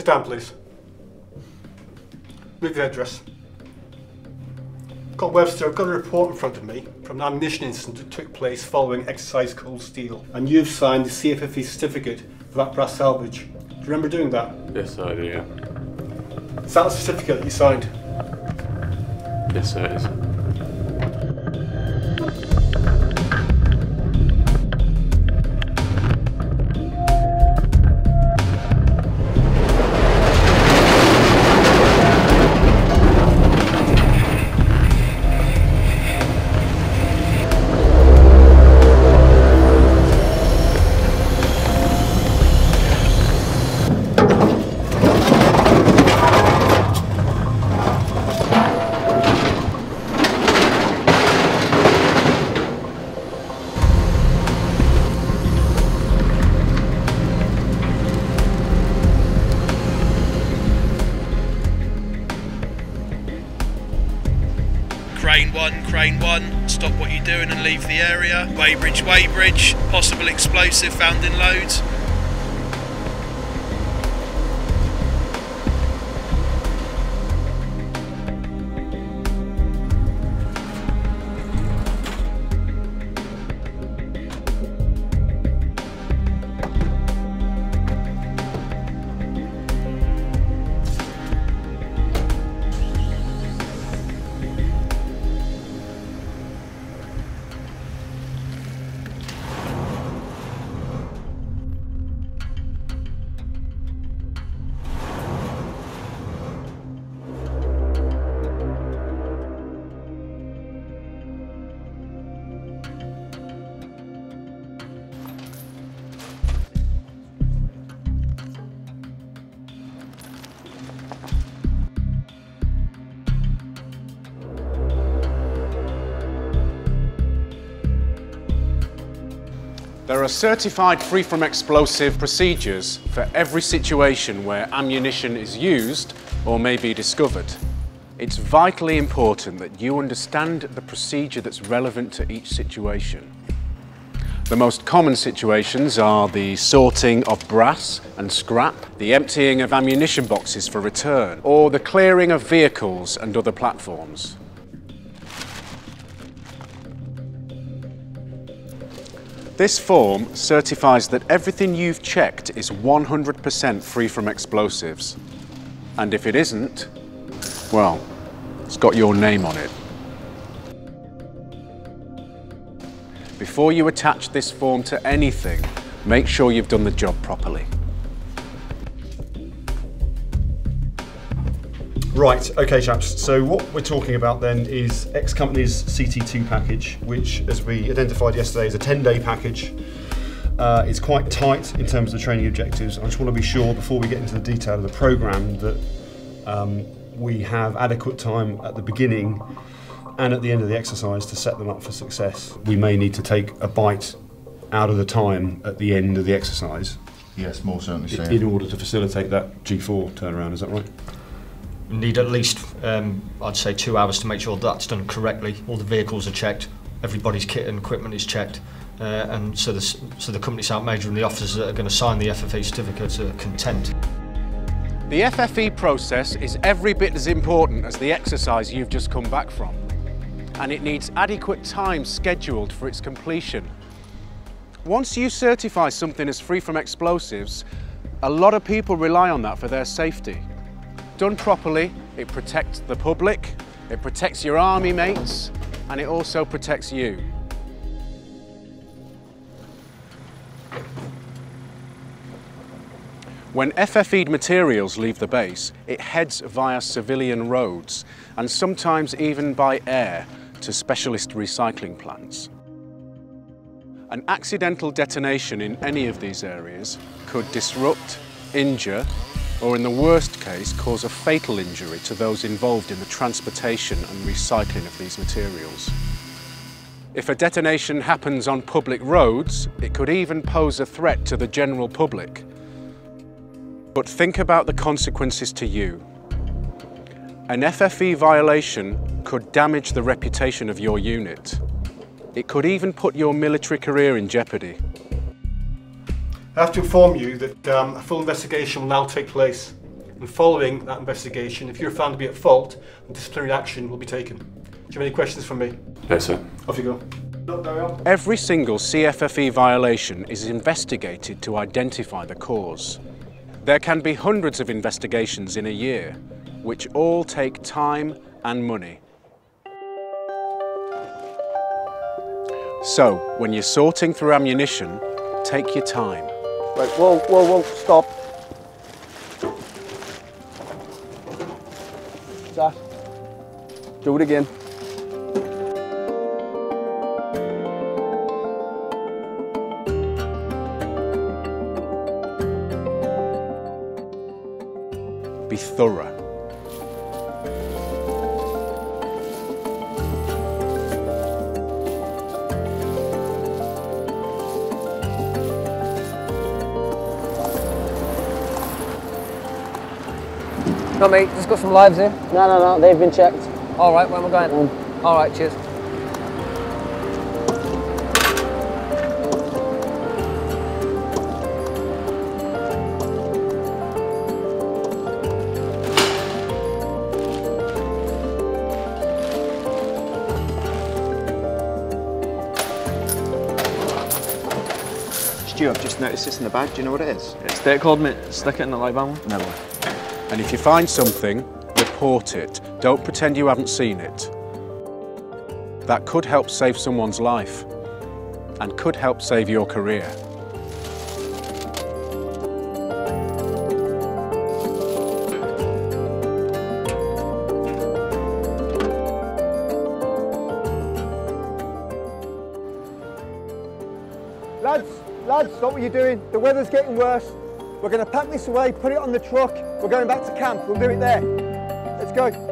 Sit down, please. Read the address. Got Webster, I've got a report in front of me from an ammunition incident that took place following exercise cold steel. And you've signed the CFFE certificate for that brass salvage. Do you remember doing that? Yes, I do, yeah. Is that the certificate that you signed? Yes, sir, it is. Crane 1, Crane 1, stop what you're doing and leave the area. Weybridge, Weybridge, possible explosive found in loads. There are certified free from explosive procedures for every situation where ammunition is used or may be discovered. It's vitally important that you understand the procedure that's relevant to each situation. The most common situations are the sorting of brass and scrap, the emptying of ammunition boxes for return, or the clearing of vehicles and other platforms. This form certifies that everything you've checked is 100% free from explosives. And if it isn't, well, it's got your name on it. Before you attach this form to anything, make sure you've done the job properly. Right, okay, chaps. So what we're talking about then is X Company's CT2 package, which, as we identified yesterday, is a 10-day package. Uh, it's quite tight in terms of the training objectives. I just want to be sure before we get into the detail of the program that um, we have adequate time at the beginning and at the end of the exercise to set them up for success. We may need to take a bite out of the time at the end of the exercise Yes, more certainly so. in order to facilitate that G4 turnaround. Is that right? Need at least, um, I'd say, two hours to make sure that's done correctly. All the vehicles are checked, everybody's kit and equipment is checked, uh, and so the, so the company sergeant major and the officers that are going to sign the FFE certificate are content. The FFE process is every bit as important as the exercise you've just come back from. And it needs adequate time scheduled for its completion. Once you certify something as free from explosives, a lot of people rely on that for their safety. Done properly, it protects the public, it protects your army mates, and it also protects you. When FFE'd materials leave the base, it heads via civilian roads and sometimes even by air to specialist recycling plants. An accidental detonation in any of these areas could disrupt, injure, or in the worst case, cause a fatal injury to those involved in the transportation and recycling of these materials. If a detonation happens on public roads, it could even pose a threat to the general public. But think about the consequences to you. An FFE violation could damage the reputation of your unit. It could even put your military career in jeopardy. I have to inform you that um, a full investigation will now take place. And following that investigation, if you're found to be at fault, disciplinary action will be taken. Do you have any questions from me? No, sir. Off you go. Every single CFFE E violation is investigated to identify the cause. There can be hundreds of investigations in a year, which all take time and money. So, when you're sorting through ammunition, take your time. Right, whoa, whoa, whoa, stop. That. Do it again. Be thorough. No, mate, just got some lives here. No, no, no, they've been checked. All right, where am I going? All right, cheers. Stu, I've just noticed this in the bag. Do you know what it is? It's date code, mate. Stick it in the live ammo. No. And if you find something, report it. Don't pretend you haven't seen it. That could help save someone's life and could help save your career. Lads, lads, stop what you're doing. The weather's getting worse. We're going to pack this away, put it on the truck. We're going back to camp. We'll do it there. Let's go.